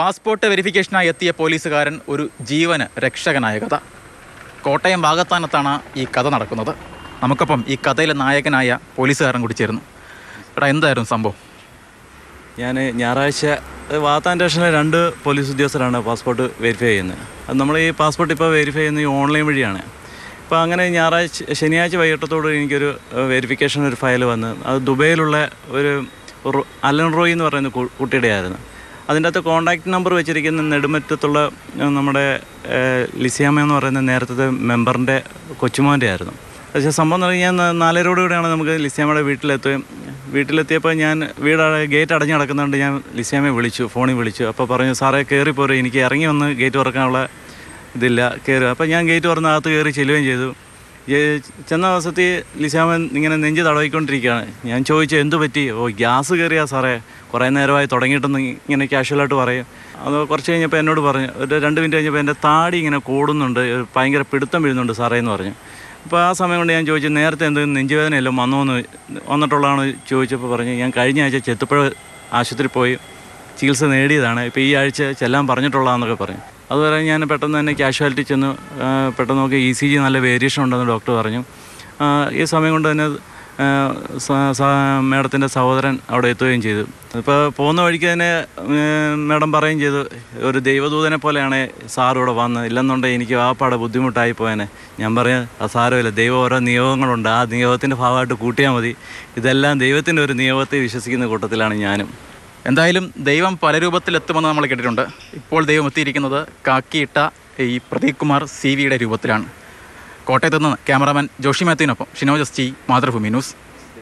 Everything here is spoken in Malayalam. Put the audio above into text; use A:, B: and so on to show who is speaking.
A: പാസ്പോർട്ട് വെരിഫിക്കേഷനായി എത്തിയ പോലീസുകാരൻ ഒരു ജീവന് രക്ഷകനായ കഥ. കോട്ടയം ഭാഗത്താനത്താണ് ഈ കഥ നടക്കുന്നത്. നമുക്കപ്പം ഈ കഥയിലെ നായകനായ പോലീസുകാരൻ കൂടി ചേരുന്നു. എടാ എന്തായിരുന്നു സംഭവം?
B: ഞാൻ ഞായറാഴ്ച വാത്താൻ സ്റ്റേഷനിലെ രണ്ട് പോലീസ് ഉദ്യോഗസ്ഥരാണ് പാസ്പോർട്ട് വെരിഫൈ ചെയ്യുന്നത്. അത് നമ്മൾ ഈ പാസ്പോർട്ട് ഇപ്പോൾ വെരിഫൈ ചെയ്യുന്നത് ഈ ഓൺലൈൻ വഴിയാണ്. ഇപ്പോൾ അങ്ങനെ ഞായറാഴ്ച ശനിയാഴ്ച വൈകിട്ടത്തോടെ എനിക്കൊരു വെരിഫിക്കേഷൻ ഒരു ഫയൽ വന്ന് അത് ദുബൈയിലുള്ള ഒരു അലൻ റോയ് എന്ന് പറയുന്ന കുട്ടിയുടെ ആയിരുന്നു അതിന്റെ അകത്ത് കോൺടാക്റ്റ് നമ്പർ വെച്ചിരിക്കുന്ന നെടുമറ്റത്തുള്ള നമ്മുടെ ലിസിയാമ എന്ന് പറയുന്ന നേരത്തെ മെമ്പറിന്റെ കൊച്ചുമോന്റെ ആയിരുന്നു പക്ഷേ സംഭവം എന്ന് പറഞ്ഞാൽ ഞാൻ നാലരോടുകൂടെയാണ് നാലരോട് കൂടെയാണ് നമുക്ക് ലിസിയാമ്മയുടെ വീട്ടിലെത്തുകയും വീട്ടിലെത്തിയപ്പോൾ ഞാൻ വീട് ഗേറ്റ് അടഞ്ഞു കിടക്കുന്നുണ്ട് ഞാൻ ലിസിയാമയെ വിളിച്ചു ഫോണിൽ വിളിച്ചു. അപ്പോൾ പറഞ്ഞു സാറേ കയറി പോരെ എനിക്ക് ഇറങ്ങി വന്ന് ഗേറ്റ് തുറക്കാനുള്ള ഇതില്ല കയറി അപ്പോൾ ഞാൻ ഗേറ്റ് തുറന്ന് അകത്ത് കയറി ചെല്ലുകയും ചെയ്തു. ചെന്ന ദിവസത്തിൽ ലിസാമൻ ഇങ്ങനെ നെഞ്ച് തടവിക്കൊണ്ടിരിക്കുകയാണ്. ഞാൻ ചോദിച്ചു എന്ത് പറ്റി? ഓ ഗ്യാസ് കയറിയാ സാറേ. കുറേ നേരമായി തുടങ്ങിയിട്ടെന്ന് ഇങ്ങനെ കാഷ്വലായിട്ട് പറയും. അത് കുറച്ച് കഴിഞ്ഞപ്പോൾ എന്നോട് പറഞ്ഞു ഒരു രണ്ട് മിനിറ്റ് കഴിഞ്ഞപ്പോൾ എന്റെ താടി ഇങ്ങനെ കൂടുന്നുണ്ട് ഭയങ്കര പിടുത്തം വീഴുന്നുണ്ട് സാറേ എന്ന് പറഞ്ഞു. അപ്പോൾ ആ സമയം കൊണ്ട് ഞാൻ ചോദിച്ചു നേരത്തെ എന്തെങ്കിലും നെഞ്ചുവേദനയല്ലോ വന്നോ എന്ന് വന്നിട്ടുള്ളതാണ്? ചോദിച്ചപ്പോൾ പറഞ്ഞു ഞാൻ കഴിഞ്ഞ ആഴ്ച ചെത്തുപ്പുഴ ആശുപത്രി പോയി ചികിത്സ നേടിയതാണ് ഇപ്പോൾ ഈ ആഴ്ച ചെല്ലാൻ പറഞ്ഞിട്ടുള്ളതാണെന്നൊക്കെ പറഞ്ഞു. അതുപോലെ ഞാൻ പെട്ടെന്ന് തന്നെ കാഷ്വാലിറ്റി ചെന്ന് പെട്ടെന്ന് നോക്കി ഇ സി ജി നല്ല വേരിയേഷൻ ഉണ്ടെന്ന് ഡോക്ടർ പറഞ്ഞു. ഈ സമയം കൊണ്ട് തന്നെ മേഡത്തിന്റെ സഹോദരൻ അവിടെ എത്തുകയും ചെയ്തു. ഇപ്പോൾ പോകുന്ന വഴിക്ക് തന്നെ മേഡം പറയുകയും ചെയ്തു ഒരു ദൈവദൂതനെ പോലെയാണ് സാർ ഇവിടെ വന്നത് ഇല്ലെന്നുണ്ടെങ്കിൽ എനിക്ക് ആപ്പാടെ ബുദ്ധിമുട്ടായി പോയനെ. ഞാൻ പറയാം അത് സാരമില്ല ദൈവം ഓരോ നിയോഗങ്ങളുണ്ട്. ആ നിയോഗത്തിന്റെ ഭാഗമായിട്ട് കൂട്ടിയാൽ മതി. ഇതെല്ലാം ദൈവത്തിന്റെ ഒരു നിയോഗത്തെ വിശ്വസിക്കുന്ന കൂട്ടത്തിലാണ് ഞാനും.
A: എന്തായാലും ദൈവം പല രൂപത്തിലെത്തുമെന്ന് നമ്മൾ കേട്ടിട്ടുണ്ട്. ഇപ്പോൾ ദൈവം എത്തിയിരിക്കുന്നത് കാക്കിയിട്ട ഈ പ്രദീപ് കുമാർ സി വിയുടെ രൂപത്തിലാണ്. കോട്ടയത്ത് നിന്ന് ക്യാമറാമാൻ ജോഷി മാത്യുവിനൊപ്പം ഷിനോജസ്റ്റി മാതൃഭൂമി ന്യൂസ്.